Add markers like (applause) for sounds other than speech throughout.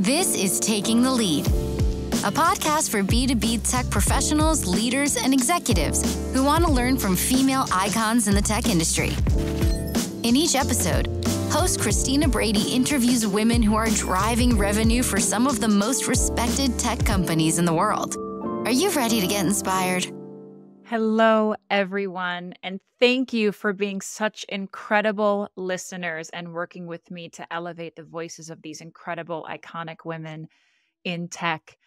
This is Taking the Lead, a podcast for B2B tech professionals, leaders, and executives who want to learn from female icons in the tech industry. In each episode, host Christina Brady interviews women who are driving revenue for some of the most respected tech companies in the world. Are you ready to get inspired? Hello, everyone, and thank you for being such incredible listeners and working with me to elevate the voices of these incredible, iconic women in tech.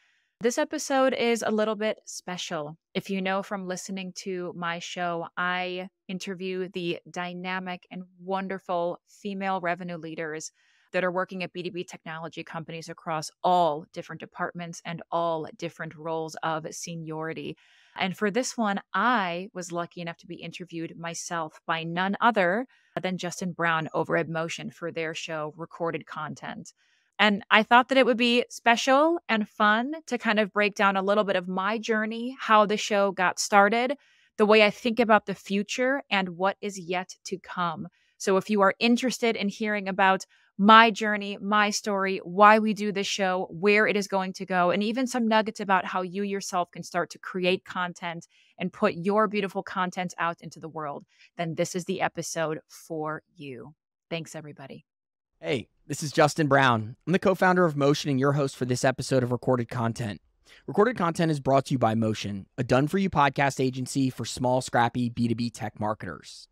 This episode is a little bit special. If you know from listening to my show, I interview the dynamic and wonderful female revenue leaders that are working at B2B technology companies across all different departments and all different roles of seniority. And for this one, I was lucky enough to be interviewed myself by none other than Justin Brown over at Motion for their show, Recorded Content. And I thought that it would be special and fun to kind of break down a little bit of my journey, how the show got started, the way I think about the future, and what is yet to come. So if you are interested in hearing about my journey, my story, why we do this show, where it is going to go, and even some nuggets about how you yourself can start to create content and put your beautiful content out into the world, then this is the episode for you. Thanks, everybody. Hey, this is Justin Brown. I'm the co founder of Motion and your host for this episode of Recorded Content. Recorded Content is brought to you by Motion, a done for you podcast agency for small, scrappy B2B tech marketers.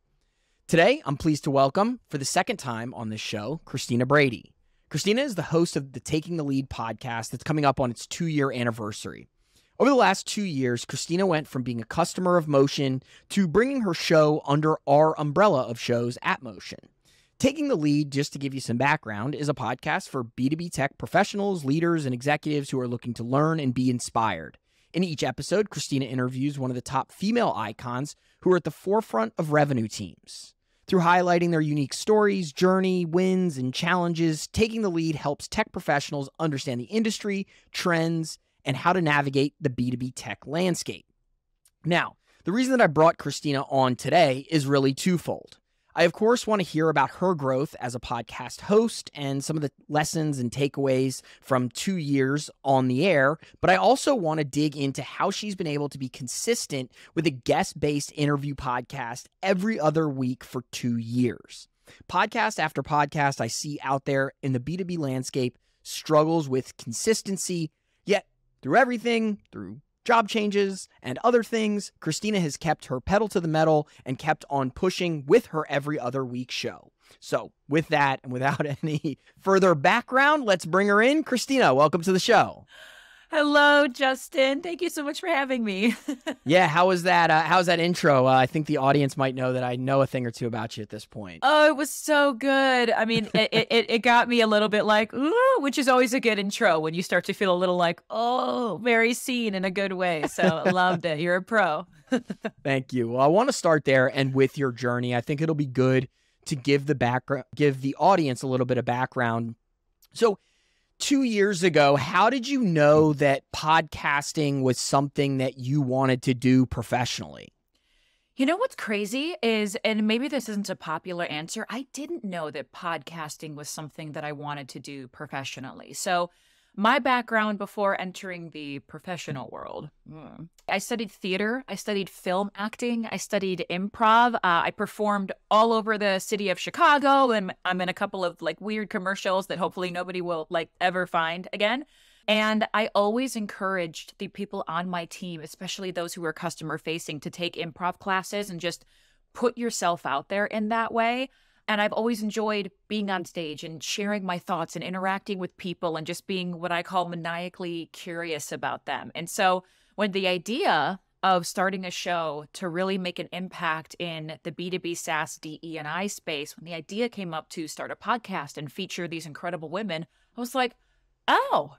Today, I'm pleased to welcome, for the second time on this show, Christina Brady. Christina is the host of the Taking the Lead podcast that's coming up on its two year anniversary. Over the last two years, Christina went from being a customer of Motion to bringing her show under our umbrella of shows at Motion. Taking the Lead, just to give you some background, is a podcast for B2B tech professionals, leaders, and executives who are looking to learn and be inspired. In each episode, Christina interviews one of the top female icons who are at the forefront of revenue teams. Through highlighting their unique stories, journey, wins, and challenges, taking the lead helps tech professionals understand the industry, trends, and how to navigate the B2B tech landscape. Now, the reason that I brought Christina on today is really twofold. I, of course, want to hear about her growth as a podcast host and some of the lessons and takeaways from two years on the air. But I also want to dig into how she's been able to be consistent with a guest based interview podcast every other week for two years. Podcast after podcast I see out there in the B2B landscape struggles with consistency, yet through everything, through job changes, and other things, Christina has kept her pedal to the metal and kept on pushing with her every other week show. So, with that and without (laughs) any further background, let's bring her in. Christina, welcome to the show. Hello, Justin. Thank you so much for having me. (laughs) yeah, how was that? Uh, how's that intro? Uh, I think the audience might know that I know a thing or two about you at this point. Oh, it was so good. I mean, it, it, it got me a little bit like, ooh, which is always a good intro when you start to feel a little like, oh, very seen in a good way. So loved it. You're a pro. (laughs) Thank you. Well, I want to start there and with your journey. I think it'll be good to give the background, give the audience a little bit of background. So two years ago, how did you know that podcasting was something that you wanted to do professionally? You know what's crazy is, and maybe this isn't a popular answer, I didn't know that podcasting was something that I wanted to do professionally. So, my background before entering the professional world mm. I studied theater, I studied film acting, I studied improv. Uh, I performed all over the city of Chicago, and I'm in a couple of like weird commercials that hopefully nobody will like ever find again. And I always encouraged the people on my team, especially those who were customer facing, to take improv classes and just put yourself out there in that way. And I've always enjoyed being on stage and sharing my thoughts and interacting with people and just being what I call maniacally curious about them. And so when the idea of starting a show to really make an impact in the B2B SaaS DE and I space, when the idea came up to start a podcast and feature these incredible women, I was like, oh,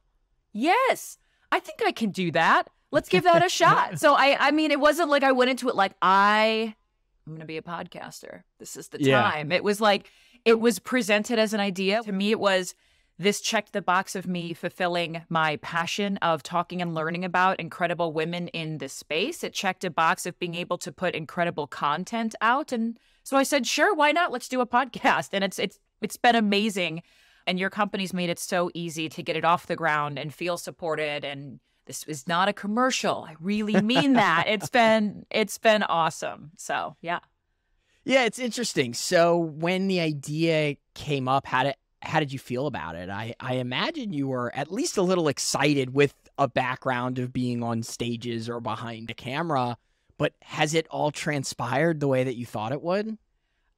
yes, I think I can do that. Let's give that a shot. (laughs) So I I mean it wasn't like I went into it like I I'm going to be a podcaster. This is the yeah. time. It was like, it was presented as an idea. To me, it was this checked the box of me fulfilling my passion of talking and learning about incredible women in this space. It checked a box of being able to put incredible content out. And so I said, sure, why not? Let's do a podcast. And it's, it's, it's been amazing. And your company's made it so easy to get it off the ground and feel supported and this is not a commercial. I really mean that. it's been it's been awesome. So, yeah. Yeah, it's interesting. So, when the idea came up, how did how did you feel about it? I I imagine you were at least a little excited with a background of being on stages or behind a camera, but has it all transpired the way that you thought it would?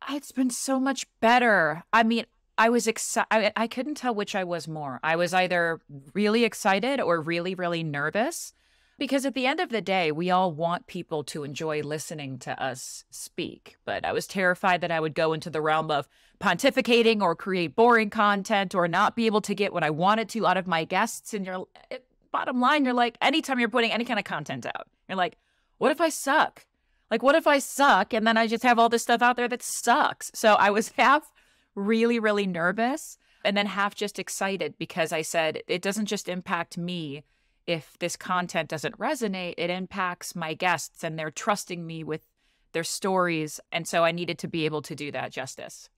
Ah, it's been so much better. I mean, I was excited. I, couldn't tell which I was more. I was either really excited or really, really nervous because at the end of the day, we all want people to enjoy listening to us speak. But I was terrified that I would go into the realm of pontificating or create boring content or not be able to get what I wanted to out of my guests. And you're, eh, bottom line, you're like, anytime you're putting any kind of content out, you're like, what if I suck? Like, what if I suck and then I just have all this stuff out there that sucks? So I was (laughs) half really, really nervous and then half just excited because I said, it doesn't just impact me if this content doesn't resonate, it impacts my guests and they're trusting me with their stories. And so I needed to be able to do that justice.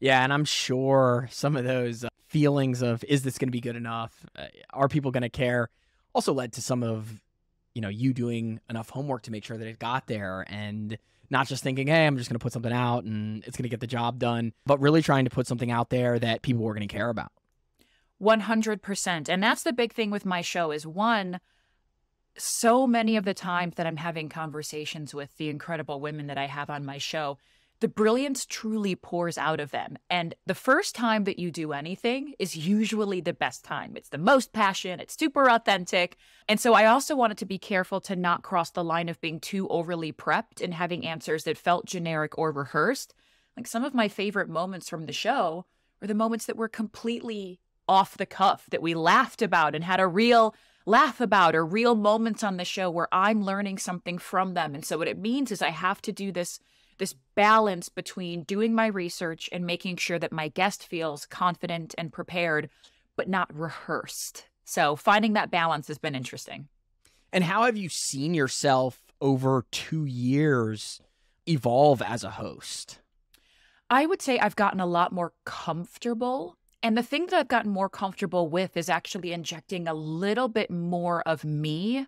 Yeah. And I'm sure some of those uh, feelings of, is this going to be good enough? Uh, are people going to care? Also led to some of, you know, you doing enough homework to make sure that it got there and not just thinking, hey, I'm just going to put something out and it's going to get the job done, but really trying to put something out there that people were going to care about. 100%. And that's the big thing with my show is one, so many of the times that I'm having conversations with the incredible women that I have on my show, the brilliance truly pours out of them. And the first time that you do anything is usually the best time. It's the most passion, it's super authentic. And so I also wanted to be careful to not cross the line of being too overly prepped and having answers that felt generic or rehearsed. Like some of my favorite moments from the show were the moments that were completely off the cuff, that we laughed about and had a real laugh about or real moments on the show where I'm learning something from them. And so what it means is I have to do this this balance between doing my research and making sure that my guest feels confident and prepared, but not rehearsed. So finding that balance has been interesting. And how have you seen yourself over two years evolve as a host? I would say I've gotten a lot more comfortable. And the thing that I've gotten more comfortable with is actually injecting a little bit more of me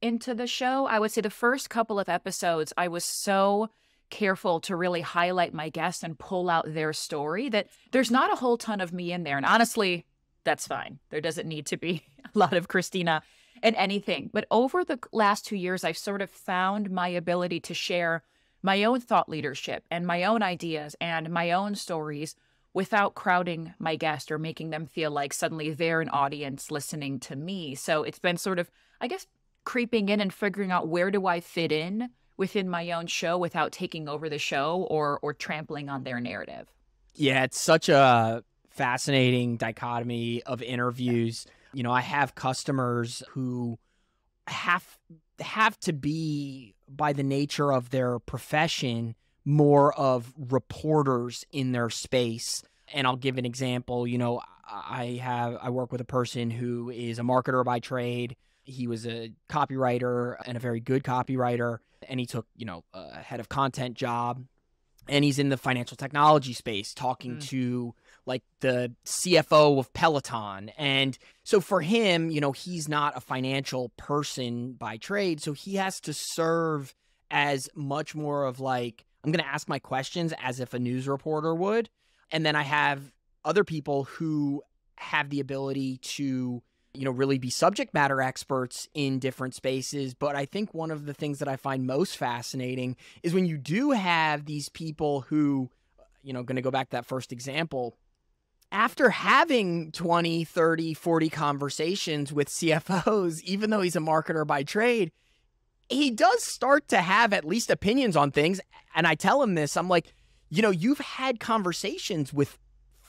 into the show. I would say the first couple of episodes, I was so careful to really highlight my guests and pull out their story that there's not a whole ton of me in there. And honestly, that's fine. There doesn't need to be (laughs) a lot of Christina and anything. But over the last two years, I've sort of found my ability to share my own thought leadership and my own ideas and my own stories without crowding my guest or making them feel like suddenly they're an audience listening to me. So it's been sort of, I guess, creeping in and figuring out where do I fit in within my own show without taking over the show or or trampling on their narrative. Yeah, it's such a fascinating dichotomy of interviews. You know, I have customers who have have to be by the nature of their profession more of reporters in their space. And I'll give an example, you know, I have I work with a person who is a marketer by trade. He was a copywriter and a very good copywriter and he took, you know, a head of content job and he's in the financial technology space talking mm. to like the CFO of Peloton. And so for him, you know, he's not a financial person by trade. So he has to serve as much more of like, I'm going to ask my questions as if a news reporter would. And then I have other people who have the ability to you know, really be subject matter experts in different spaces. But I think one of the things that I find most fascinating is when you do have these people who, you know, going to go back to that first example, after having 20, 30, 40 conversations with CFOs, (laughs) even though he's a marketer by trade, he does start to have at least opinions on things. And I tell him this I'm like, you know, you've had conversations with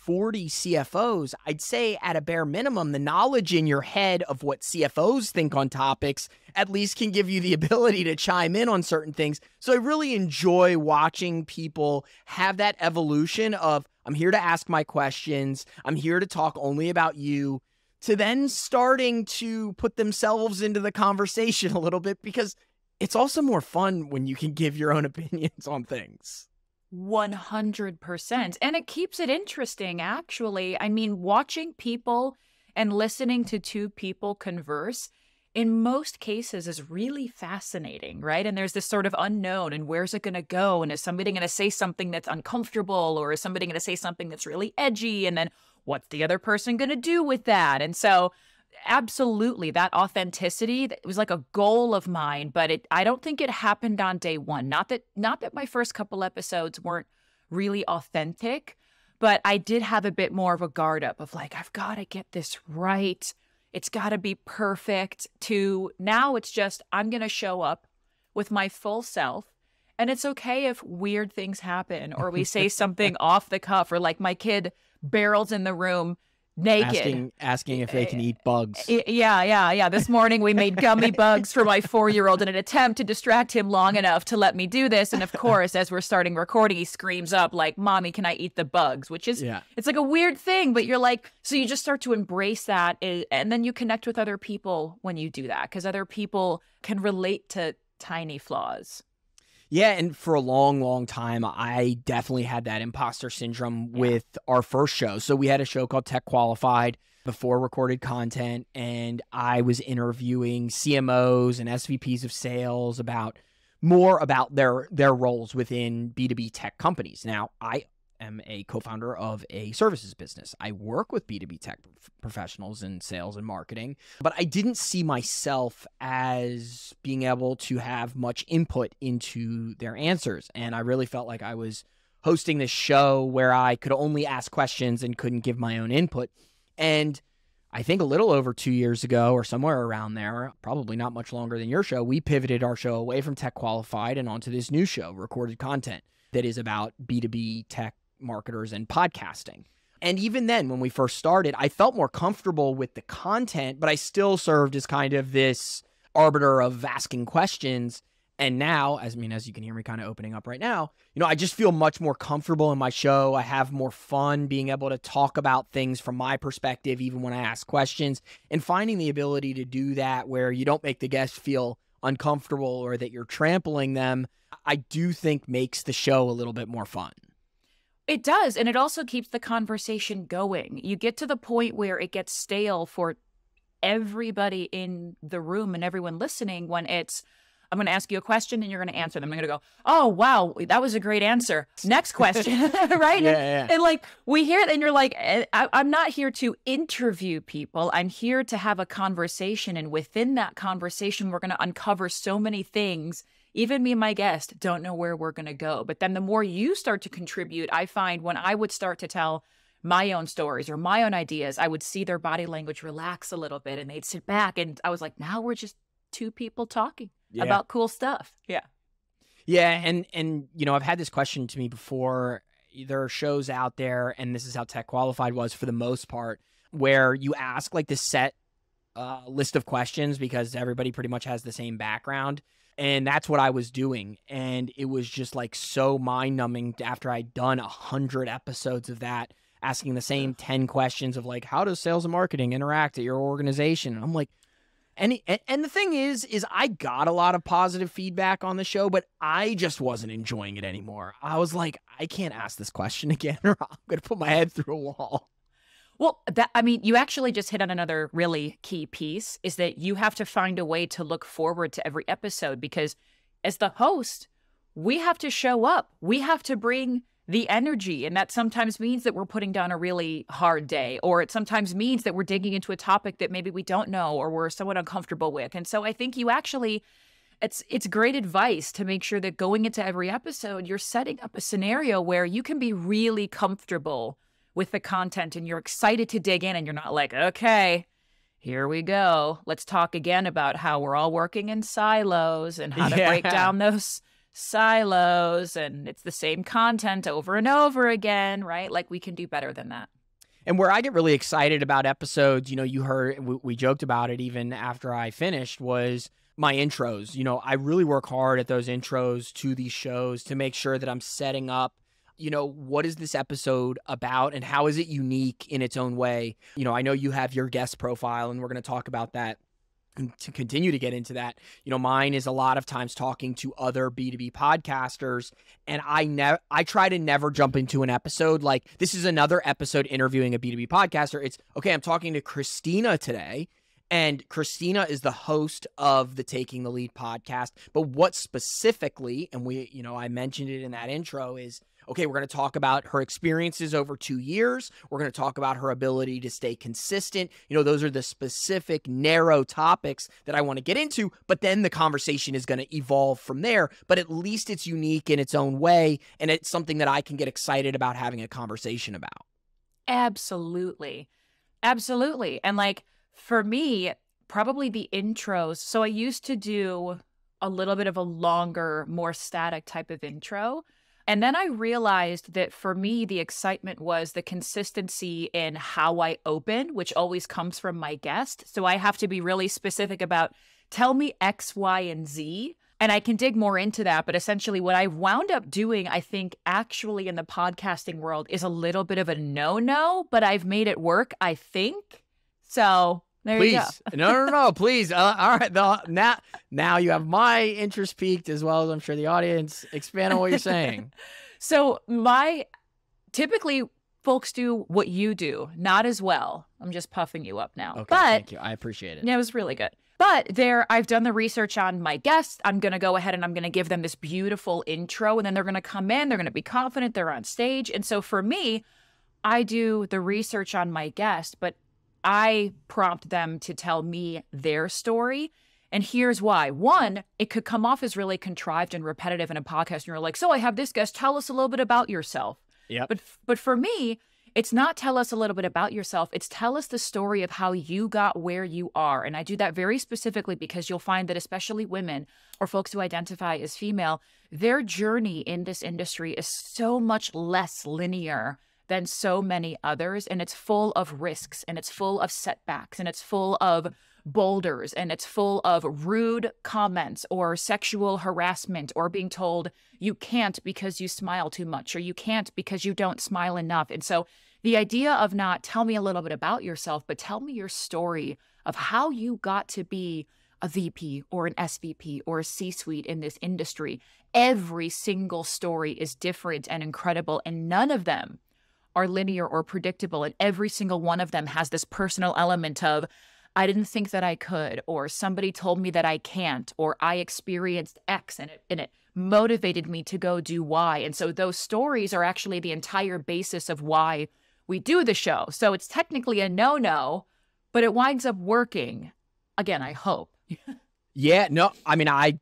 40 CFOs, I'd say at a bare minimum, the knowledge in your head of what CFOs think on topics at least can give you the (laughs) ability to chime in on certain things. So I really enjoy watching people have that evolution of I'm here to ask my questions, I'm here to talk only about you, to then starting to put themselves into the conversation (laughs) a little bit because it's also more fun when you can give your own (laughs) opinions on things. 100%. And it keeps it interesting, actually. I mean, watching people and listening to two people converse in most cases is really fascinating, right? And there's this sort of unknown and where's it going to go? And is somebody going to say something that's uncomfortable or is somebody going to say something that's really edgy? And then what's the other person going to do with that? And so, absolutely, that authenticity it was like a goal of mine, but it I don't think it happened on day 1. Not that not that my first couple episodes weren't really authentic, but I did have a bit more of a guard up of like I've got to get this right it's got to be perfect to now it's just I'm going to show up with my full self and it's okay if weird things happen or we say (laughs) something off the cuff or like my kid barrels in the room naked. Asking, asking if they can eat bugs. Yeah, yeah, yeah. This morning we made gummy (laughs) bugs for my four year old in an attempt to distract him long enough to let me do this. And of (laughs) course, as we're starting recording, he screams up, like, Mommy, can I eat the bugs? Which is, yeah. it's like a weird thing, but you're like, so you just start to embrace that. Eh, and then you connect with other people when you do that because other people can relate to tiny flaws. Yeah, and for a long, long time, I definitely had that imposter syndrome yeah. with our first show. So we had a show called Tech Qualified before recorded content, and I was interviewing CMOs and SVPs of sales about more about their their roles within B2B tech companies. Now, I am a co-founder of a services business. I work with B2B tech professionals in sales and marketing, but I didn't see myself as being able to have much input into their answers. And I really felt like I was hosting this show where I could only ask questions and couldn't give my own input. And I think a little over two years ago or somewhere around there, probably not much longer than your show, we pivoted our show away from Tech Qualified and onto this new show, Recorded Content, that is about B2B tech marketers and podcasting. And even then, when we first started, I felt more comfortable with the content, but I still served as kind of this arbiter of asking questions. And now, as I mean, as you can hear me kind of opening up right now, you know, I just feel much more comfortable in my show. I have more fun being able to talk about things from my perspective, even when I ask questions, and finding the ability to do that where you don't make the guests feel uncomfortable or that you're trampling them, I do think makes the show a little bit more fun. It does. And it also keeps the conversation going. You get to the point where it gets stale for everybody in the room and everyone listening when it's, I'm going to ask you a question and you're going to answer them. I'm going to go, oh, wow, that was a great answer. Next question. (laughs) (laughs) right? Yeah, yeah. And, like, we hear it and you're like, eh, I- I'm not here to interview people. I'm here to have a conversation. And within that conversation, we're going to uncover so many things even me and my guest don't know where we're going to go. But then the more you start to contribute, I find when I would start to tell my own stories or my own ideas, I would see their body language relax a little bit and they'd sit back. And I was like, now we're just two people talking yeah. about cool stuff. Yeah. Yeah. And, and, you know, I've had this question to me before. There are shows out there, and this is how Tech Qualified was for the most part, where you ask like the set uh, list of questions because everybody pretty much has the same background and that's what I was doing. And it was just like so mind numbing after I'd done a hundred episodes of that, asking the same 10 questions of like, how does sales and marketing interact at your organization? And I'm like, and, and the thing is, is I got a lot of positive feedback on the show, but I just wasn't enjoying it anymore. I was like, I can't ask this question (laughs) again, or I'm going to put my head through a wall. Well, that I mean, you actually just hit on another really key piece is that you have to find a way to look forward to every episode because as the host, we have to show up. We have to bring the energy and that sometimes means that we're putting down a really hard day or it sometimes means that we're digging into a topic that maybe we don't know or we're somewhat uncomfortable with. And so I think you actually it's it's great advice to make sure that going into every episode you're setting up a scenario where you can be really comfortable with the content and you're excited to dig in and you're not like, okay, here we go. Let's talk again about how we're all working in silos and how to break down those silos. And it's the same content over and over again, right? Like we can do better than that. And where I get really excited about episodes, you know, you heard, we, we joked about it even after I finished, was my intros. You know, I really work hard at those intros to these shows to make sure that I'm setting up you know, what is this episode about and how is it unique in its own way? You know, I know you have your guest profile and we're going to talk about that to continue to get into that, you know, mine is a lot of times talking to other B2B podcasters and I never I try to never jump into an episode like this is another episode interviewing a B2B podcaster. It's okay, I'm talking to Christina today and Christina is the host of the Taking the Lead podcast. But what specifically, and we, you know, I mentioned it in that intro, is okay, we're going to talk about her experiences over two years. We're going to talk about her ability to stay consistent. You know, those are the specific, narrow topics that I want to get into. But then the conversation is going to evolve from there. But at least it's unique in its own way. And it's something that I can get excited about having a conversation about. Absolutely. Absolutely. And like for me, probably the intros. So I used to do a little bit of a longer, more static type of intro and then I realized that for me, the excitement was the consistency in how I open, which always comes from my guest. So I have to be really specific about tell me X, Y, and Z. And I can dig more into that. But essentially, what I wound up doing, I think, actually in the podcasting world is a little bit of a no no, but I've made it work, I think. So there please. no, no, no, (laughs) please. Uh, all right. The, now, now you have my interest piqued as well as I'm sure the audience. Expand on what you're saying. (laughs) so my typically folks do what you do, not as well. I'm just puffing you up now. Okay, but thank you. I appreciate it. Yeah, it was really good. But there, I've done the research on my guests. I'm going to go ahead and I'm going to give them this beautiful intro, and then they're going to come in. They're going to be confident. They're on stage. And so for me, I do the research on my guest, but I prompt them to tell me their story. And here's why. One, it could come off as really contrived and repetitive in a podcast. And you're like, so I have this guest. Tell us a little bit about yourself. Yeah. But but for me, it's not tell us a little bit about yourself. It's tell us the story of how you got where you are. And I do that very specifically because you'll find that especially women or folks who identify as female, their journey in this industry is so much less linear than so many others. And it's full of risks and it's full of setbacks and it's full of boulders and it's full of rude comments or sexual harassment or being told you can't because you smile too much or you can't because you don't smile enough. And so the idea of not tell me a little bit about yourself, but tell me your story of how you got to be a VP or an SVP or a C suite in this industry. Every single story is different and incredible, and none of them are linear or predictable. And every single one of them has this personal element of, I didn't think that I could, or somebody told me that I can't, or I experienced X and it, and it motivated me to go do Y. And so those stories are actually the entire basis of why we do the show. So it's technically a no no, but it winds up working. Again, I hope. (laughs) yeah, no, I mean, I,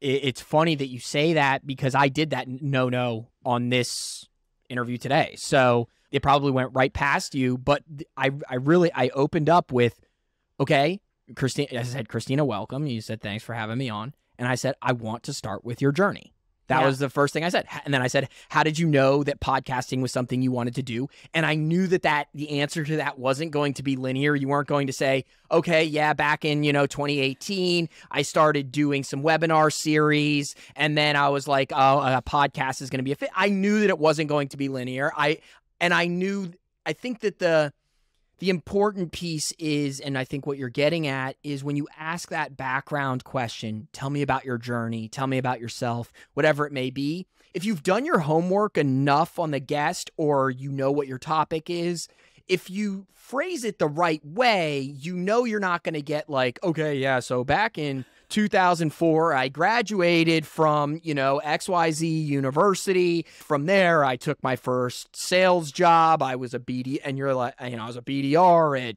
it's funny that you say that because I did that no no on this interview today. So it probably went right past you. But I, I really, I opened up with, okay, Christina. I said, Christina, welcome. You said thanks for having me on, and I said I want to start with your journey. That yeah. was the first thing I said. And then I said, "How did you know that podcasting was something you wanted to do?" And I knew that that the answer to that wasn't going to be linear. You weren't going to say, "Okay, yeah, back in, you know, 2018, I started doing some webinar series and then I was like, "Oh, a podcast is going to be a fit." I knew that it wasn't going to be linear. I and I knew I think that the the important piece is, and I think what you're getting at is when you ask that background question, tell me about your journey, tell me about yourself, whatever it may be. If you've done your homework enough on the guest or you know what your topic is, if you phrase it the right way, you know you're not going to get like, okay, yeah, so back in 2004, I graduated from, you know, XYZ University. From there, I took my first sales job. I was a BD, and you're like, you know, I was a BDR at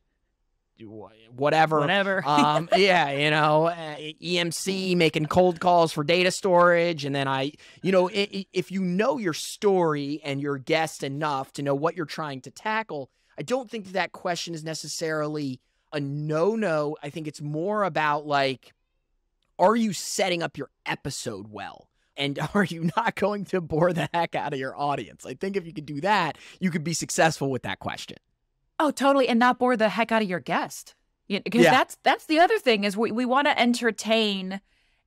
whatever. Whatever. (laughs) um, yeah, you know, uh, EMC making cold calls for data storage. And then I, you know, it, if you know your story and your guest enough to know what you're trying to tackle, I don't think that, that question is necessarily a no no. I think it's more about like, are you setting up your episode well? And (laughs) are you not going to bore the heck out of your audience? I think if you could do that, you could be successful with that question. Oh, totally. And not bore the heck out of your guest. Because yeah. that's that's the other thing is we, we want to entertain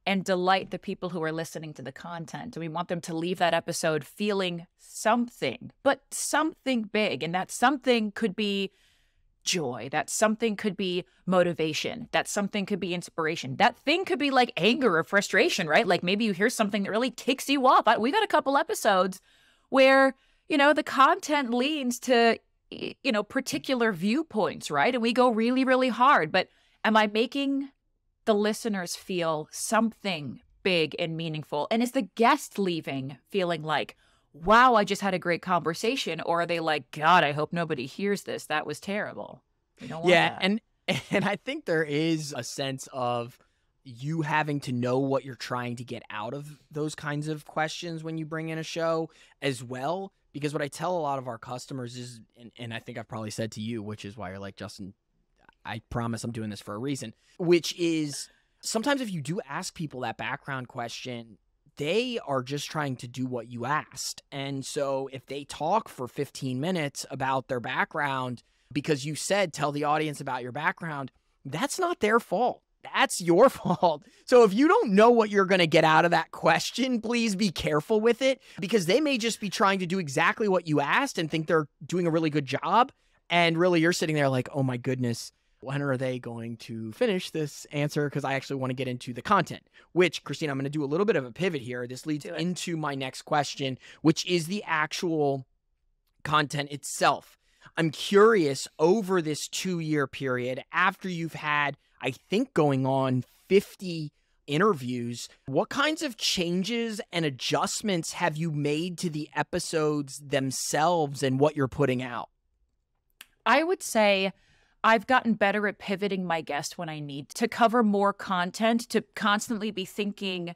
and delight the people who are listening to the content. And we want them to leave that episode feeling something, but something big. And that something could be joy, that something could be motivation, that something could be inspiration, that thing could be like anger or frustration, right? Like maybe you hear something that really ticks you off. But we've had a couple episodes where, you know, the content leans to, you know, particular viewpoints, right? And we go really, really hard. But am I making the listeners feel something big and meaningful? And is the guest leaving feeling like, wow, I just had a great conversation? Or are they like, God, I hope nobody hears this. That was terrible. yeah. That. And, (laughs) and I think there is a sense of you having to know what you're trying to get out of those kinds of questions when you bring in a show as well. Because what I tell a lot of our customers is, and, and I think I've probably said to you, which is why you're like, Justin, I promise I'm doing this for a reason, which is sometimes if you do ask people that background question, they are just trying to do what you asked. And so if they talk for 15 minutes about their background because you said tell the audience about your background, that's not their fault. That's your (laughs) fault. So if you don't know what you're going to get out of that question, please be careful with it because they may just be trying to do exactly what you asked and think they're doing a really good job. And really, you're sitting there like, oh my goodness, when are they going to finish this answer? Because I actually want to get into the content, which, Christina, I'm going to do a little bit of a pivot here. This leads into my next question, which is the actual content itself. I'm curious over this two year period, after you've had, I think, going on 50 interviews, what kinds of changes and adjustments have you made to the episodes themselves and what you're putting out? I would say I've gotten better at pivoting my guest when I need to cover more content, to constantly be thinking.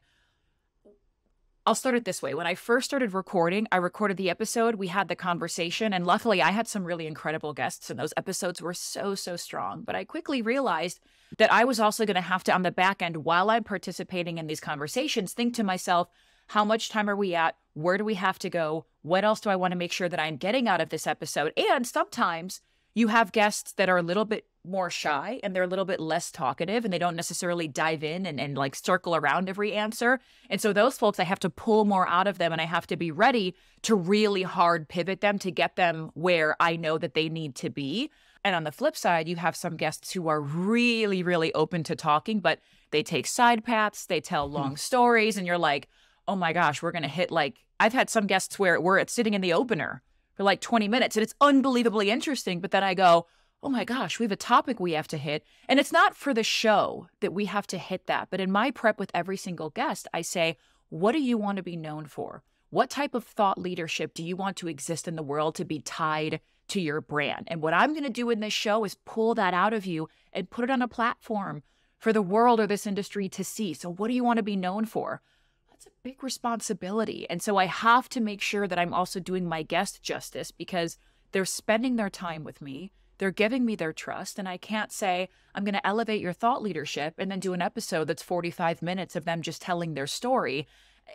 I'll start it this way. When I first started recording, I recorded the episode, we had the conversation, and luckily I had some really incredible guests, and those episodes were so, so strong. But I quickly realized that I was also going to have to, on the back end, while I'm participating in these conversations, think to myself, how much time are we at? Where do we have to go? What else do I want to make sure that I'm getting out of this episode? And sometimes you have guests that are a little bit more shy and they're a little bit less talkative and they don't necessarily dive in and, and like circle around every answer. And so those folks, I have to pull more out of them and I have to be ready to really hard pivot them to get them where I know that they need to be. And on the flip side, you have some guests who are really, really open to talking, but they take side paths, they tell hmm. long stories, and you're like, oh my gosh, we're going to hit like, I've had some guests where we're sitting in the opener for like 20 minutes and it's unbelievably interesting. But then I go, oh my gosh, we have a topic we have to hit. And it's not for the show that we have to hit that. But in my prep with every single guest, I say, what do you want to be known for? What type of thought leadership do you want to exist in the world to be tied to your brand? And what I'm going to do in this show is pull that out of you and put it on a platform for the world or this industry to see. So, what do you want to be known for? That's a big responsibility. And so I have to make sure that I'm also doing my guest justice because they're spending their time with me. They're giving me their trust. And I can't say, I'm going to elevate your thought leadership and then do an episode that's 45 minutes of them just telling their story.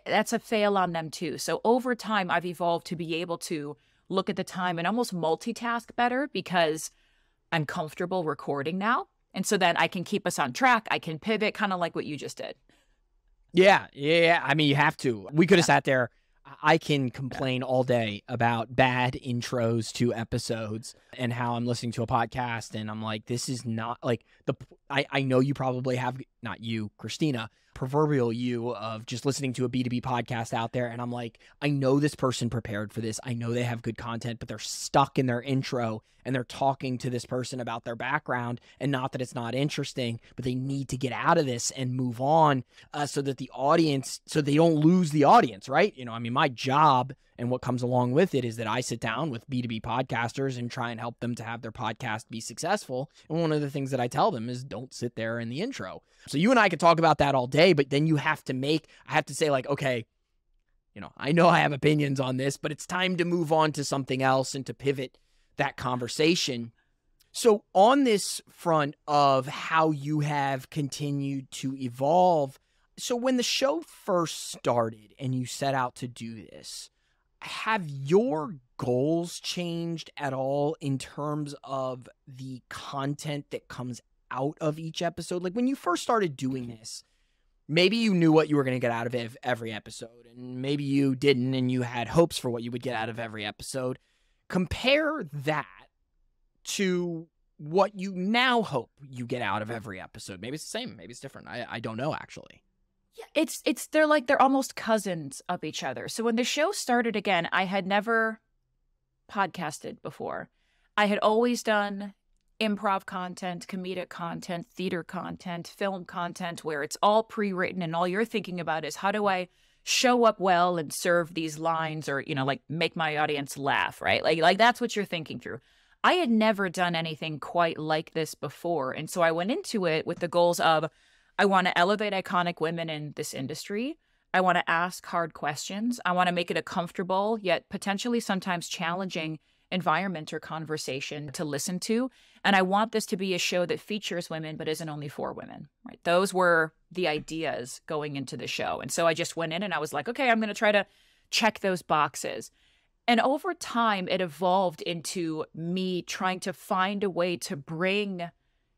That's a fail on them too. So over time, I've evolved to be able to look at the time and almost multitask better because I'm comfortable recording now. And so then I can keep us on track. I can pivot, kind of like what you just did. Yeah, yeah. I mean, you have to. We could have yeah. sat there. I can complain yeah. all day about bad intros to episodes and how I'm listening to a podcast and I'm like, this is not like the. I I know you probably have not you, Christina, proverbial you of just listening to a B2B podcast out there. And I'm like, I know this person prepared for this. I know they have good content, but they're stuck in their intro and they're talking to this person about their background. And not that it's not interesting, but they need to get out of this and move on uh, so that the audience, so they don't lose the audience, right? You know, I mean, my job and what comes along with it is that I sit down with B2B podcasters and try and help them to have their podcast be successful. And one of the things that I tell them is don't sit there in the intro. So you and I could talk about that all day, but then you have to make, I have to say, like, okay, you know, I know I have opinions on this, but it's time to move on to something else and to pivot that conversation. So, on this front of how you have continued to evolve, so when the show first started and you set out to do this, have your goals changed at all in terms of the content that comes out of each episode? Like when you first started doing mm-hmm. this, maybe you knew what you were going to get out of every episode, and maybe you didn't, and you had hopes for what you would get out of every episode. Compare that to what you now hope you get out of every episode. Maybe it's the same, maybe it's different. I, I don't know actually. Yeah, it's it's they're like they're almost cousins of each other. So when the show started again, I had never podcasted before. I had always done improv content, comedic content, theater content, film content where it's all pre-written and all you're thinking about is how do I show up well and serve these lines or you know like make my audience laugh, right? Like like that's what you're thinking through. I had never done anything quite like this before. And so I went into it with the goals of I want to elevate iconic women in this industry. I want to ask hard questions. I want to make it a comfortable yet potentially sometimes challenging environment or conversation to listen to. And I want this to be a show that features women but isn't only for women. Right? Those were the ideas going into the show. And so I just went in and I was like, okay, I'm going to try to check those boxes. And over time, it evolved into me trying to find a way to bring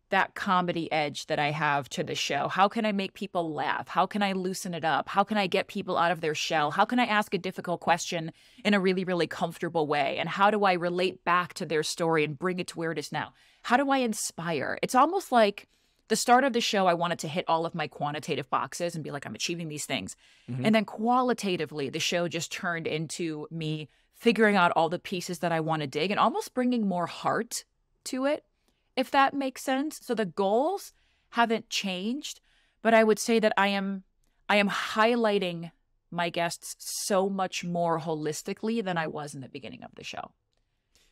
that comedy edge that I have to the show? How can I make people laugh? How can I loosen it up? How can I get people out of their shell? How can I ask a difficult question in a really, really comfortable way? And how do I relate back to their story and bring it to where it is now? How do I inspire? It's almost like the start of the show, I wanted to hit all of my quantitative boxes and be like, I'm achieving these things. Mm-hmm. And then qualitatively, the show just turned into me figuring out all the pieces that I want to dig and almost bringing more heart to it if that makes sense. So the goals haven't changed, but I would say that I am I am highlighting my guests so much more holistically than I was in the beginning of the show.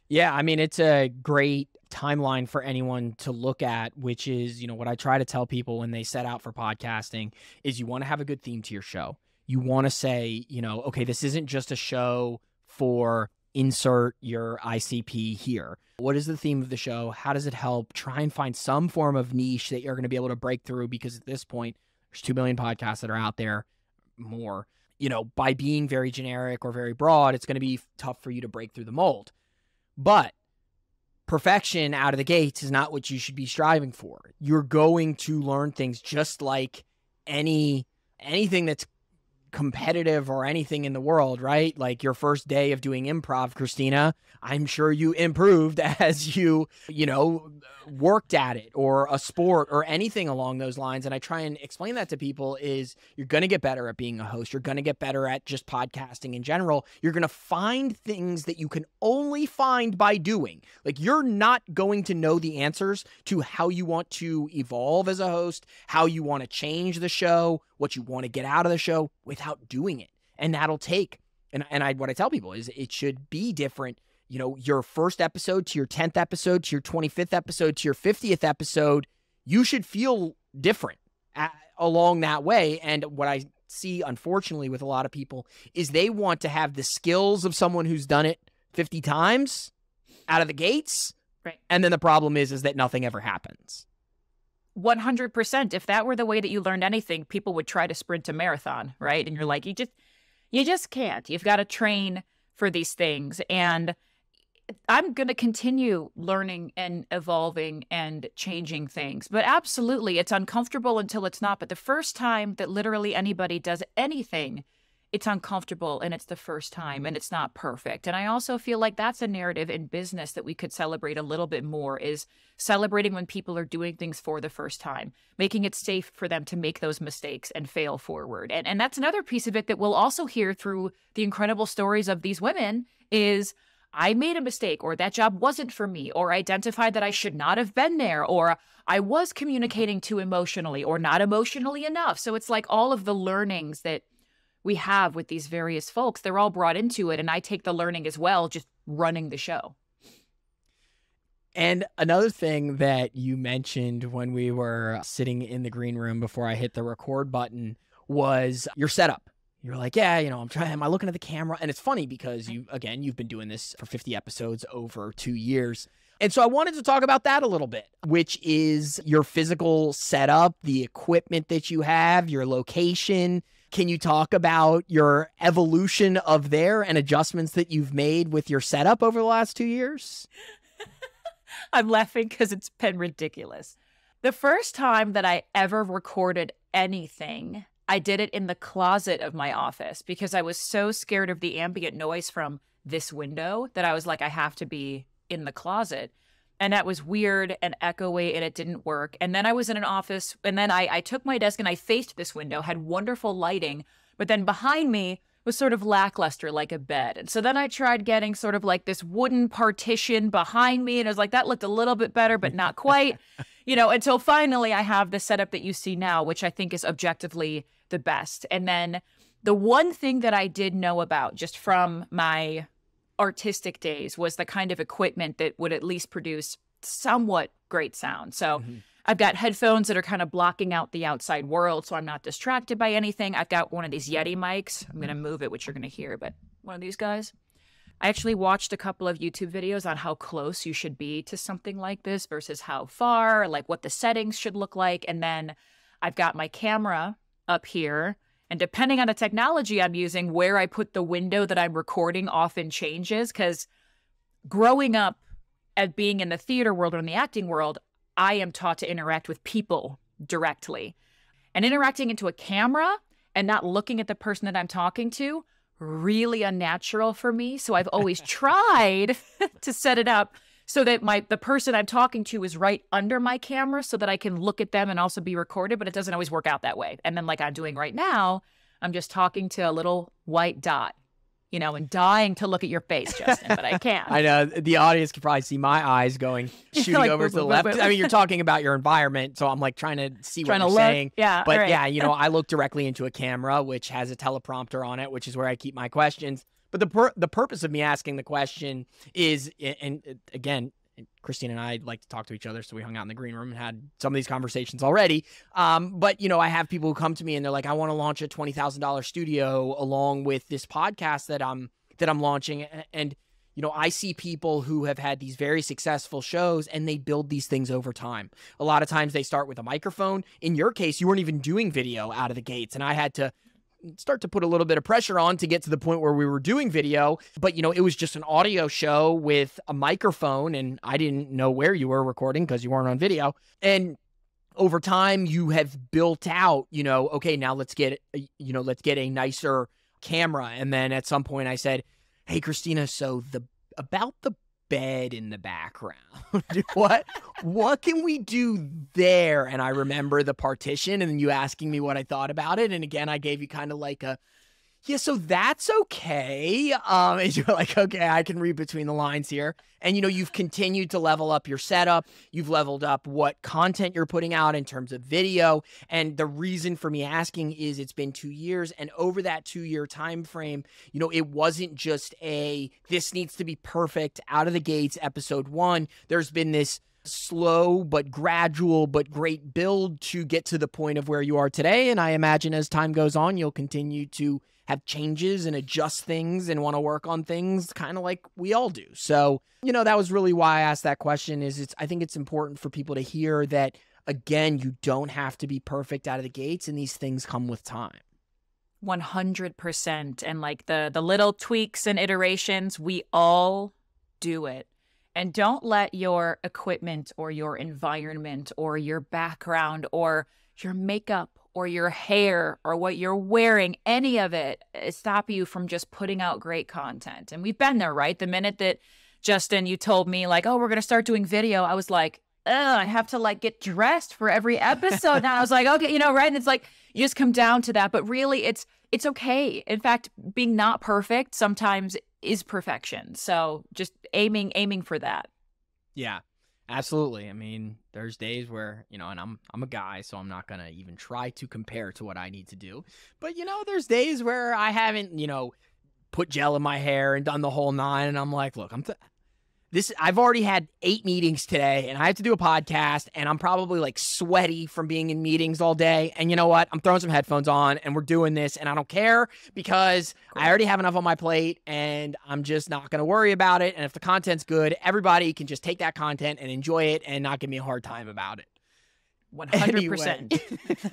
Yeah, I mean, it's a great timeline for anyone to look at, which is, you know, what I try to tell people when they set out for podcasting is you want to have a good theme to your show. You want to say, you know, okay, this isn't just a show for insert your ICP here. What is the theme of the show? How does it help? Try and find some form of niche that you're going to be able to break through because at this point, there's 2 million podcasts that are out there, more. You know, by being very generic or very broad, it's going to be tough for you to break through the mold. But perfection out of the gates is not what you should be striving for. You're going to learn things just like any anything that's competitive or anything in the world, right? Like your first day of doing improv, Christina, I'm sure you improved (laughs) as you, you know, worked at it or a sport or anything along those lines. And I try and explain that to people is you're going to get better at being a host. You're going to get better at just podcasting in general. You're going to find things that you can only find by doing. Like you're not going to know the answers to how you want to evolve as a host, how you want to change the show, what you want to get out of the show without doing it. And that'll take and and I what I tell people is it should be different you know, your first episode to your 10th episode to your 25th episode to your 50th episode, you should feel different at, along that way. And what I see, unfortunately, with a lot of people is they want to have the skills of someone who's done it 50 times out of the gates. Right. And then the problem is, is that nothing ever happens. 100%. If that were the way that you learned anything, people would try to sprint a marathon, right? And you're like, you just, you just can't. You've got to train for these things. And I'm going to continue learning and evolving and changing things. But absolutely, it's uncomfortable until it's not. But the first time that literally anybody does anything, it's uncomfortable and it's the first time and it's not perfect. And I also feel like that's a narrative in business that we could celebrate a little bit more is celebrating when people are doing things for the first time, making it safe for them to make those mistakes and fail forward. And and that's another piece of it that we'll also hear through the incredible stories of these women is I made a mistake, or that job wasn't for me, or identified that I should not have been there, or I was communicating too emotionally, or not emotionally enough. So it's like all of the learnings that we have with these various folks, they're all brought into it. And I take the learning as well, just running the show. And another thing that you mentioned when we were sitting in the green room before I hit the record button was your setup you're like, yeah, you know, I'm trying, am I looking at the camera? And it's funny because you, again, you've been doing this for 50 episodes over two years. And so I wanted to talk about that a little bit, which is your physical setup, the equipment that you have, your location. Can you talk about your evolution of there and adjustments that you've made with your setup over the last two years? (laughs) I'm laughing because it's been ridiculous. The first time that I ever recorded anything I did it in the closet of my office because I was so scared of the ambient noise from this window that I was like, I have to be in the closet. And that was weird and echoey and it didn't work. And then I was in an office and then I, I took my desk and I faced this window, had wonderful lighting, but then behind me was sort of lackluster like a bed. And so then I tried getting sort of like this wooden partition behind me and I was like, that looked a little bit better, but not quite. (laughs) you know, until finally I have the setup that you see now, which I think is objectively the best. And then the one thing that I did know about just from my artistic days was the kind of equipment that would at least produce somewhat great sound. So mm-hmm. I've got headphones that are kind of blocking out the outside world so I'm not distracted by anything. I've got one of these Yeti mics. I'm going to move it, which you're going to hear, but one of these guys. I actually watched a couple of YouTube videos on how close you should be to something like this versus how far, like what the settings should look like. And then I've got my camera up here and depending on the technology I'm using, where I put the window that I'm recording often changes because growing up at being in the theater world or in the acting world, I am taught to interact with people directly. And interacting into a camera and not looking at the person that I'm talking to, really unnatural for me. So I've always (laughs) tried (laughs) to set it up so that my the person I'm talking to is right under my camera so that I can look at them and also be recorded, but it doesn't always work out that way. And then like I'm doing right now, I'm just talking to a little white dot. You know, and dying to look at your face, (laughs) Justin, but I can't. I know the audience can probably see my eyes going (laughs) shooting like, over to the left. I mean, you're talking about your environment, so I'm like trying to see trying what you're saying. Yeah, but right. yeah, you know, I look directly into a camera which has a teleprompter on it, which is where I keep my questions. But the pur- the purpose of me asking the question is, and again, Christine and I like to talk to each other, so we hung out in the green room and had some of these conversations already. Um, but you know, I have people who come to me and they're like, "I want to launch a twenty thousand dollar studio along with this podcast that I'm that I'm launching," and you know, I see people who have had these very successful shows and they build these things over time. A lot of times they start with a microphone. In your case, you weren't even doing video out of the gates, and I had to start to put a little bit of pressure on to get to the point where we were doing video. But, you know, it was just an audio show with a microphone, and I didn't know where you were recording because you weren't on video. And over time, you have built out, you know, okay, now let's get, uh, you know, let's get a nicer camera. And then at some point, I said, Hey, Christina, so the about the bed in the background. (laughs) what what can we do there? And I remember the partition and you asking me what I thought about it. And again, I gave you kind of like a yeah, so that's okay. Um, (laughs) and you're like, okay, I can read between the lines here. And you know, you've continued to level up your setup. You've leveled up what content you're putting out in terms of video. And the reason for me asking is it's been two years, and over that two year time frame, you know, it wasn't just a this needs to be perfect out of the gates. Episode one. There's been this slow but gradual but great build to get to the point of where you are today. And I imagine as time goes on, you'll continue to have changes and adjust things and want to work on things kind of like we all do. So, you know, that was really why I asked that question is it's I think it's important for people to hear that again, you don't have to be perfect out of the gates and these things come with time. 100% and like the the little tweaks and iterations, we all do it. And don't let your equipment or your environment or your background or your makeup or your hair or what you're wearing, any of it, uh, stop you from just putting out great content. And we've been there, right? The minute that Justin, you told me like, oh, we're gonna start doing video, I was like, I have to like get dressed for every episode. now I was like, okay, you know, right? And it's like you just come down to that, but really, it's it's okay. In fact, being not perfect sometimes is perfection. So just aiming aiming for that. Yeah. Absolutely. I mean, there's days where, you know, and I'm I'm a guy, so I'm not going to even try to compare to what I need to do. But you know, there's days where I haven't, you know, put gel in my hair and done the whole nine and I'm like, look, I'm th- this I've already had eight meetings today and I have to do a podcast and I'm probably like sweaty from being in meetings all day. And you know what? I'm throwing some headphones on and we're doing this and I don't care because cool. I already have enough on my plate and I'm just not going to worry about it. And if the content's good, everybody can just take that content and enjoy it and not give me a hard time about it. 100%.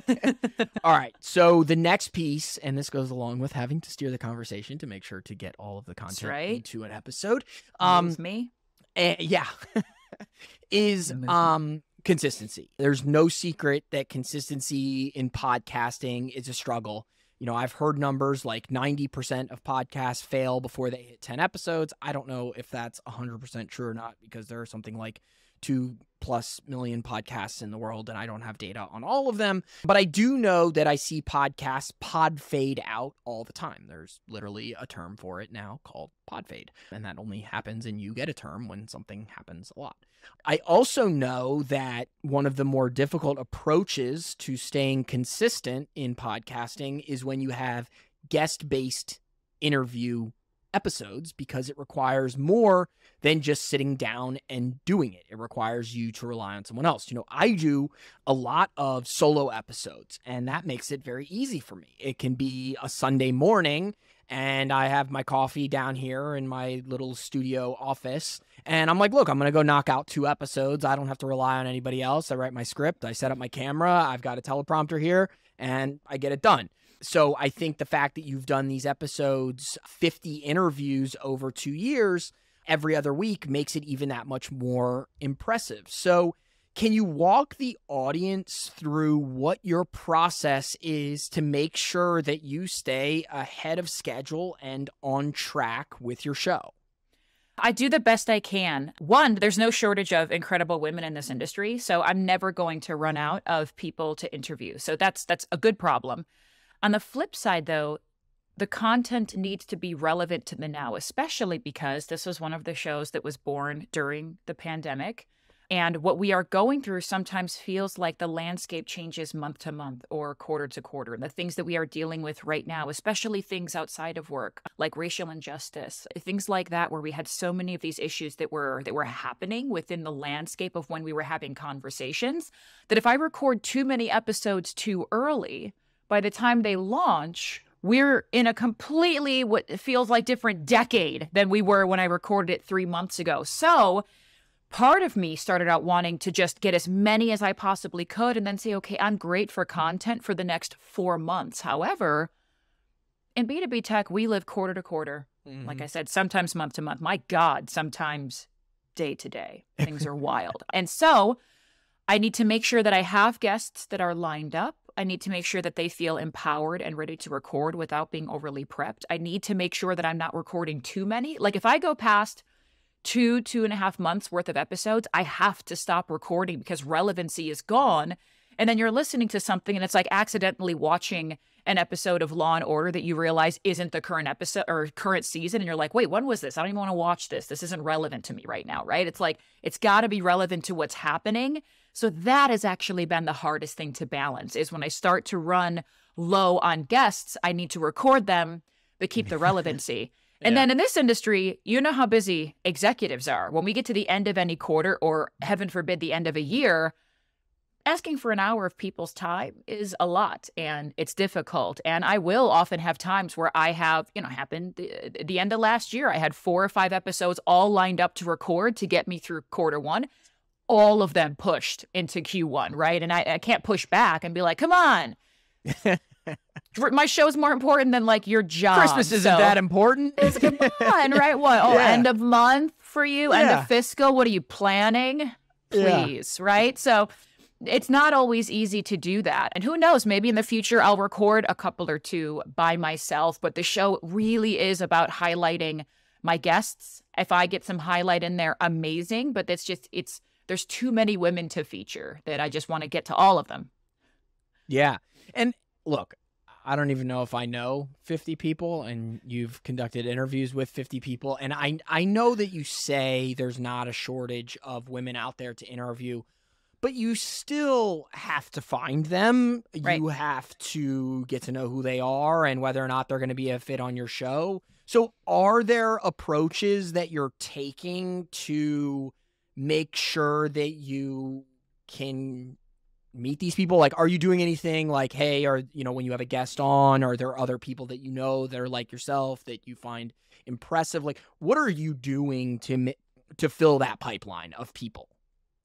(laughs) Anyway. (laughs) all right. So the next piece, and this goes along with having to steer the conversation to make sure to get all of the content right. into an episode. Um, me uh, yeah, (laughs) is um consistency. There's no secret that consistency in podcasting is a struggle. You know, I've heard numbers like 90% of podcasts fail before they hit 10 episodes. I don't know if that's 100% true or not because there are something like two plus million podcasts in the world, and I don't have data on all of them. But I do know that I see podcasts pod fade out all the time. There's literally a term for it now called pod fade, and that only happens and you get a term when something happens a lot. I also know that one of the more difficult approaches to staying consistent in podcasting is when you have guest based interview episodes because it requires more than just sitting down and doing it. It requires you to rely on someone else. You know, I do a lot of solo episodes, and that makes it very easy for me. It can be a Sunday morning, and I have my coffee down here in my little studio office. And I'm like, look, I'm going to go knock out two episodes. I don't have to rely on anybody else. I write my script, I set up my camera, I've got a teleprompter here, and I get it done. So I think the fact that you've done these episodes, 50 interviews over two years, every other week makes it even that much more impressive. So, can you walk the audience through what your process is to make sure that you stay ahead of schedule and on track with your show? I do the best I can. One, there's no shortage of incredible women in this industry, so I'm never going to run out of people to interview. So that's that's a good problem. On the flip side, though, the content needs to be relevant to the now, especially because this was one of the shows that was born during the pandemic. And what we are going through sometimes feels like the landscape changes month to month or quarter to quarter. And the things that we are dealing with right now, especially things outside of work, like racial injustice, things like that, where we had so many of these issues that were that were happening within the landscape of when we were having conversations, that if I record too many episodes too early, by the time they launch, we're in a completely what feels like different decade than we were when I recorded it three months ago. So part of me started out wanting to just get as many as I possibly could and then say, okay, I'm great for content for the next four months. However, in B2B tech, we live quarter to quarter. Mm-hmm. Like I said, sometimes month to month. My God, sometimes day to day. Things are (laughs) wild. And so I need to make sure that I have guests that are lined up. I need to make sure that they feel empowered and ready to record without being overly prepped. I need to make sure that I'm not recording too many. Like if I go past two, two and a half months worth of episodes, I have to stop recording because relevancy is gone. And then you're listening to something and it's like accidentally watching an episode of Law and Order that you realize isn't the current episode or current season. And you're like, wait, when was this? I don't even want to watch this. This isn't relevant to me right now, right? It's like, it's got to be relevant to what's happening. So that has actually been the hardest thing to balance is when I start to run low on guests, I need to record them, but keep the (laughs) relevancy. And yeah. then in this industry, you know how busy executives are. When we get to the end of any quarter, or heaven forbid, the end of a year, asking for an hour of people's time is a lot and it's difficult. And I will often have times where I have, you know, happened the, the end of last year, I had four or five episodes all lined up to record to get me through quarter one all of them pushed into Q1, right? And I, I can't push back and be like, come on. (laughs) My show's more important than like your job. Christmas isn't so, that important. It's, come on, right? What? (laughs) Oh, yeah. end of month for you? Yeah. End of fiscal? What are you planning? Please, yeah. right? So it's not always easy to do that. And who knows, maybe in the future I'll record a couple or two by myself, but the show really is about highlighting my guests. If I get some highlight in there, amazing. But it's just, it's, there's too many women to feature that I just want to get to all of them. Yeah. And look, I don't even know if I know 50 people and you've conducted interviews with 50 people and I I know that you say there's not a shortage of women out there to interview but you still have to find them. Right. You have to get to know who they are and whether or not they're going to be a fit on your show. So are there approaches that you're taking to make sure that you can meet these people? Like, are you doing anything like, hey, or, you know, when you have a guest on, are there other people that you know that are like yourself that you find impressive? Like, what are you doing to, to fill that pipeline of people?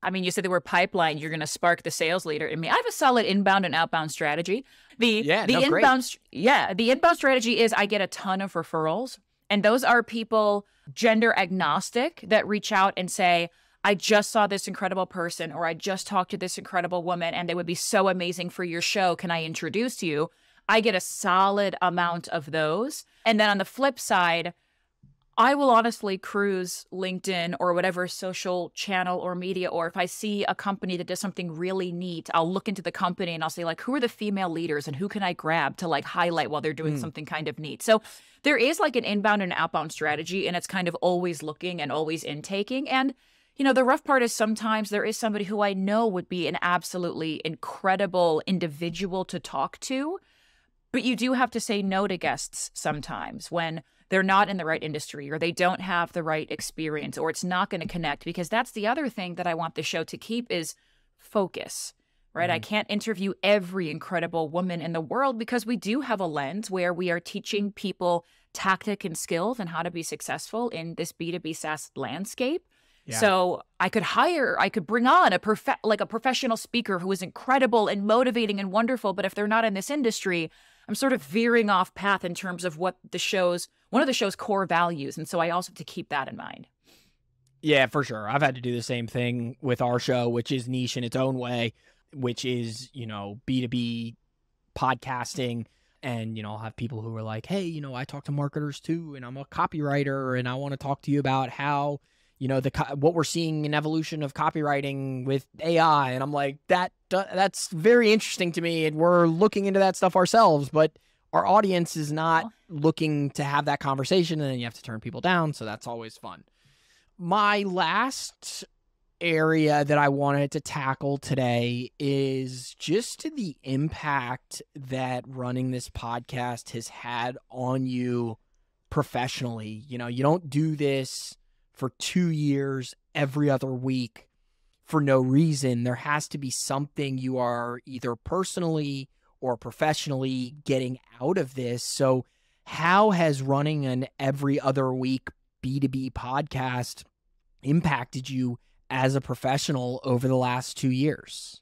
I mean, you said the word pipeline, you're going to spark the sales leader in me. I have a solid inbound and outbound strategy. The yeah, the no, inbound great. yeah, the inbound strategy is I get a ton of referrals and those are people gender agnostic that reach out and say, I just saw this incredible person or I just talked to this incredible woman and they would be so amazing for your show. Can I introduce you? I get a solid amount of those. And then on the flip side, I will honestly cruise LinkedIn or whatever social channel or media, or if I see a company that does something really neat, I'll look into the company and I'll say, like, who are the female leaders and who can I grab to like highlight while they're doing mm. something kind of neat? So there is like an inbound and outbound strategy, and it's kind of always looking and always intaking. And, you know, the rough part is sometimes there is somebody who I know would be an absolutely incredible individual to talk to. But you do have to say no to guests sometimes when they're not in the right industry or they don't have the right experience or it's not going to connect because that's the other thing that I want the show to keep is focus. Right? Mm-hmm. I can't interview every incredible woman in the world because we do have a lens where we are teaching people tactic and skills and how to be successful in this B2B SaaS landscape. Yeah. So I could hire, I could bring on a prof- like a professional speaker who is incredible and motivating and wonderful, but if they're not in this industry, I'm sort of veering off path in terms of what the show's one of the show's core values, and so I also have to keep that in mind. Yeah, for sure. I've had to do the same thing with our show, which is niche in its own way, which is, you know, B2B podcasting. And, you know, I'll have people who are like, hey, you know, I talk to marketers too, and I'm a copywriter, and I want to talk to you about how, you know, the what we're seeing in evolution of copywriting with AI. And I'm like, that that's very interesting to me. And we're looking into that stuff ourselves, but our audience is not looking to have that conversation and then you have to turn people down so that's always fun my last area that i wanted to tackle today is just the impact that running this podcast has had on you professionally you know you don't do this for two years every other week for no reason there has to be something you are either personally or professionally getting out of this. So, how has running an every other week B2B podcast impacted you as a professional over the last two years?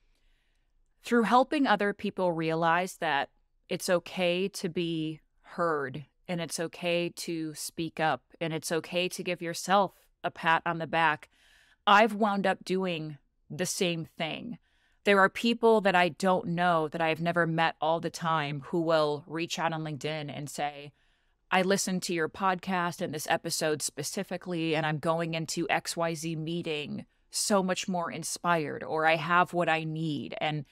Through helping other people realize that it's okay to be heard and it's okay to speak up and it's okay to give yourself a pat on the back. I've wound up doing the same thing. There are people that I don't know that I've never met all the time who will reach out on LinkedIn and say, I listened to your podcast and this episode specifically, and I'm going into XYZ meeting so much more inspired, or I have what I need. And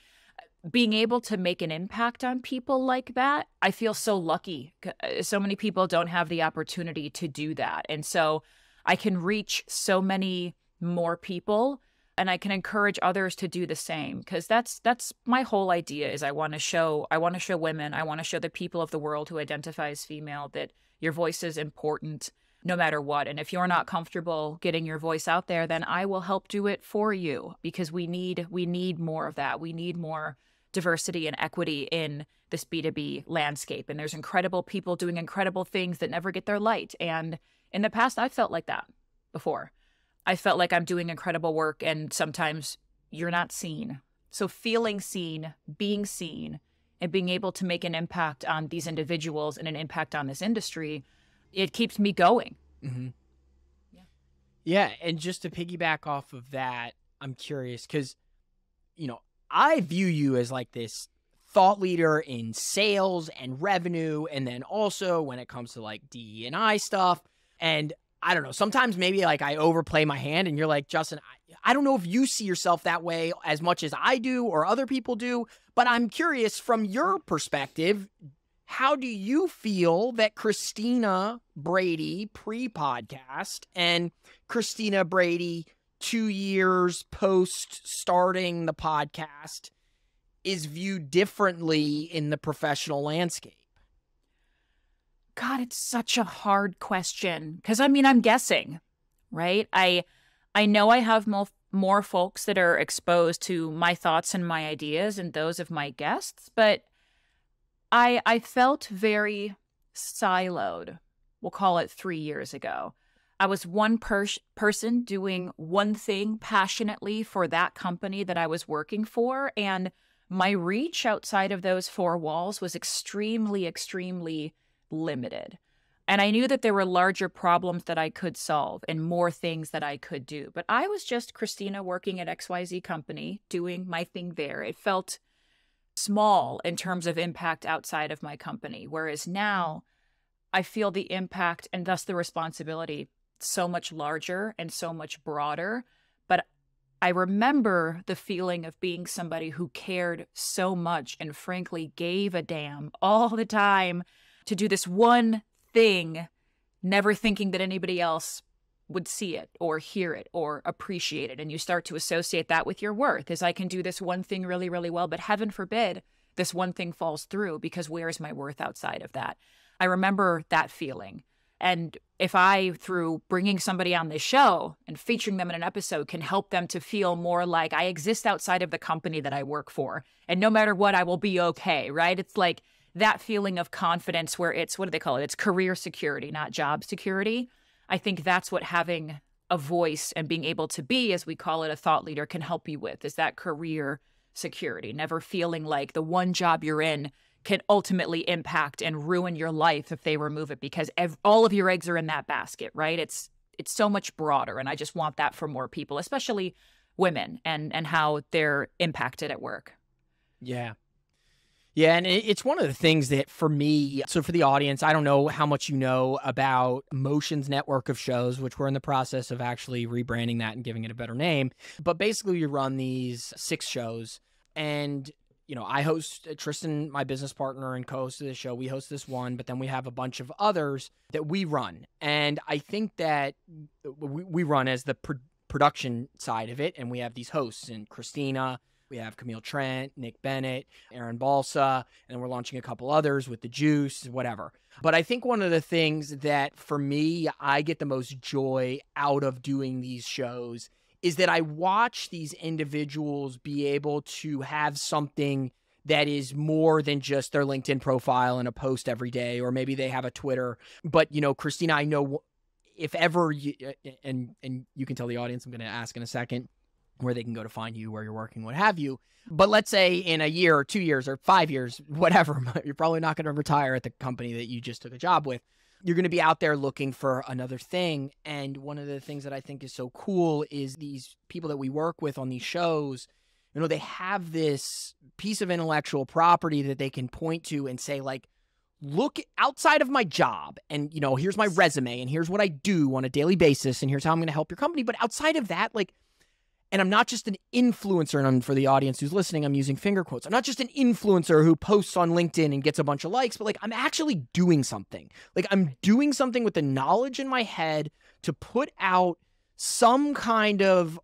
being able to make an impact on people like that, I feel so lucky. Uh, so many people don't have the opportunity to do that. And so I can reach so many more people and I can encourage others to do the same because that's that's my whole idea is I want to show I want to show women I want to show the people of the world who identify as female that your voice is important no matter what. And if you're not comfortable getting your voice out there then I will help do it for you because we need we need more of that. We need more diversity and equity in this B2B landscape. And there's incredible people doing incredible things that never get their light. And in the past I felt like that before I felt like I'm doing incredible work and sometimes you're not seen. So feeling seen, being seen, and being able to make an impact on these individuals and an impact on this industry, it keeps me going. Mm-hmm. Yeah. Yeah. And just to piggyback off of that, I'm curious because, you know, I view you as like this thought leader in sales and revenue. And then also when it comes to like DE and I stuff. And I don't know. Sometimes maybe like I overplay my hand and you're like, Justin, I, I, don't know if you see yourself that way as much as I do or other people do, but I'm curious from your perspective, how do you feel that Christina Brady pre podcast and Christina Brady two years post starting the podcast is viewed differently in the professional landscape? God, it's such a hard question because I mean, I'm guessing, right? I I know I have more more folks that are exposed to my thoughts and my ideas and those of my guests, but I I felt very siloed. We'll call it 3 years ago. I was one per- person doing one thing passionately for that company that I was working for and my reach outside of those four walls was extremely extremely limited. And I knew that there were larger problems that I could solve and more things that I could do. But I was just Christina working at XYZ company, doing my thing there. It felt small in terms of impact outside of my company. Whereas now I feel the impact and thus the responsibility so much larger and so much broader. But I remember the feeling of being somebody who cared so much and frankly gave a damn all the time to do this one thing, never thinking that anybody else would see it or hear it or appreciate it. And you start to associate that with your worth is I can do this one thing really, really well, but heaven forbid this one thing falls through because where is my worth outside of that? I remember that feeling. And if I, through bringing somebody on this show and featuring them in an episode, can help them to feel more like I exist outside of the company that I work for, and no matter what, I will be okay, right? It's like that feeling of confidence where it's what do they call it? It's career security, not job security. I think that's what having a voice and being able to be, as we call it, a thought leader can help you with is that career security, never feeling like the one job you're in can ultimately impact and ruin your life if they remove it because ev- all of your eggs are in that basket, right? It's it's so much broader and I just want that for more people, especially women and and how they're impacted at work. Yeah. Yeah, and it's one of the things that for me, so for the audience, I don't know how much you know about Motion's network of shows, which we're in the process of actually rebranding that and giving it a better name. But basically, you run these six shows, and you know, I host uh, Tristan, my business partner and co-host of the show. We host this one, but then we have a bunch of others that we run, and I think that we, run as the pro- production side of it, and we have these hosts and Christina. We have Camille Trent, Nick Bennett, Erin Balsa, and we're launching a couple others with the Juice, whatever. But I think one of the things that for me, I get the most joy out of doing these shows is that I watch these individuals be able to have something that is more than just their LinkedIn profile and a post every day, or maybe they have a Twitter. But you know, Christina, I know if ever you and and you can tell the audience, I'm going to ask in a second where they can go to find you, where you're working, what have you. But let's say in a year or two years or five years, (laughs) whatever, (laughs) you're probably not going to retire at the company that you just took a job with you're going to be out there looking for another thing. And one of the things that I think is so cool is these people that we work with on these shows, you know, they have this piece of intellectual property that they can point to and say, like, look outside of my job and, you know, here's my resume and here's what I do on a daily basis and here's how I'm going to help your company. But outside of that, like, and I'm not just an influencer, and for the audience who's listening, I'm using finger quotes. I'm not just an influencer who posts on LinkedIn and gets a bunch of likes, but like I'm actually doing something. Like I'm doing something with the knowledge in my head to put out some kind of,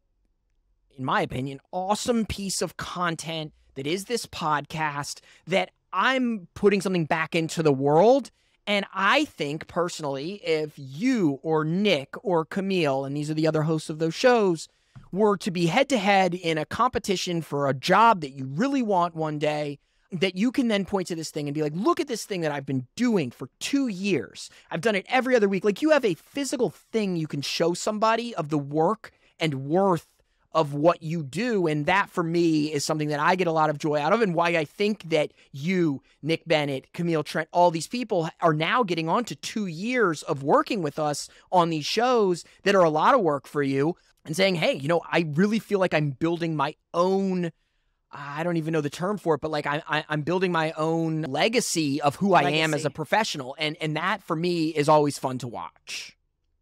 in my opinion, awesome piece of content that is this podcast that I'm putting something back into the world. And I think personally, if you or Nick or Camille, and these are the other hosts of those shows, were to be head to head in a competition for a job that you really want one day, that you can then point to this thing and be like, look at this thing that I've been doing for two years. I've done it every other week. Like you have a physical thing you can show somebody of the work and worth of what you do. And that for me is something that I get a lot of joy out of and why I think that you, Nick Bennett, Camille Trent, all these people are now getting on to two years of working with us on these shows that are a lot of work for you and saying, hey, you know, I really feel like I'm building my own. I don't even know the term for it, but like I, I, am building my own legacy of who legacy. I am as a professional, and and that for me is always fun to watch.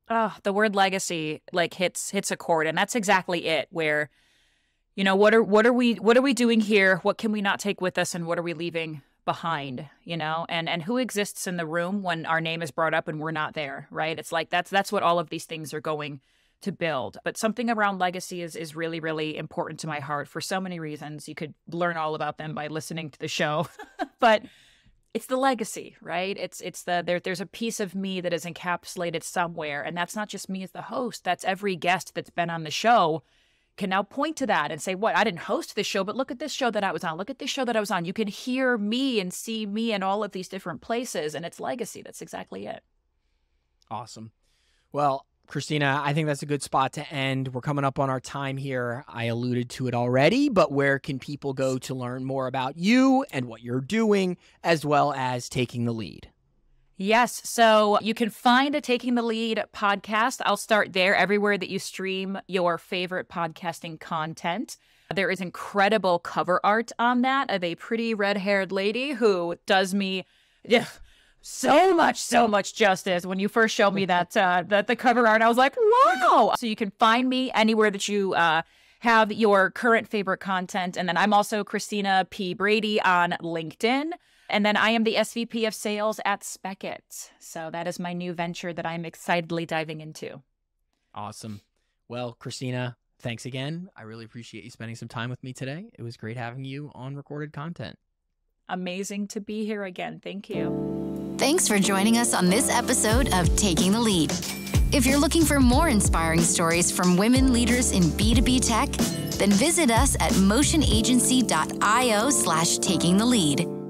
Oh, the word legacy like hits hits a chord, and that's exactly it. Where, you know, what are what are we what are we doing here? What can we not take with us, and what are we leaving behind? You know, and and who exists in the room when our name is brought up and we're not there, right? It's like that's that's what all of these things are going to build. But something around legacy is is really really important to my heart for so many reasons. You could learn all about them by listening to the show. (laughs) but it's the legacy, right? It's it's the there there's a piece of me that is encapsulated somewhere and that's not just me as the host. That's every guest that's been on the show can now point to that and say, "What? I didn't host this show, but look at this show that I was on. Look at this show that I was on." You can hear me and see me in all of these different places and it's legacy. That's exactly it. Awesome. Well, Christina, I think that's a good spot to end. We're coming up on our time here. I alluded to it already, but where can people go to learn more about you and what you're doing, as well as taking the lead? Yes. So you can find a Taking the Lead podcast. I'll start there everywhere that you stream your favorite podcasting content. There is incredible cover art on that of a pretty red haired lady who does me. Yeah, so much, so much justice when you first showed me that uh, the, the cover art. I was like, wow. So you can find me anywhere that you uh, have your current favorite content. And then I'm also Christina P. Brady on LinkedIn. And then I am the SVP of sales at Spekit. So that is my new venture that I'm excitedly diving into. Awesome. Well, Christina, thanks again. I really appreciate you spending some time with me today. It was great having you on recorded content. Amazing to be here again. Thank you. Thanks for joining us on this episode of Taking the Lead. If you're looking for more inspiring stories from women leaders in B2B tech, then visit us at motionagency.io slash taking the lead.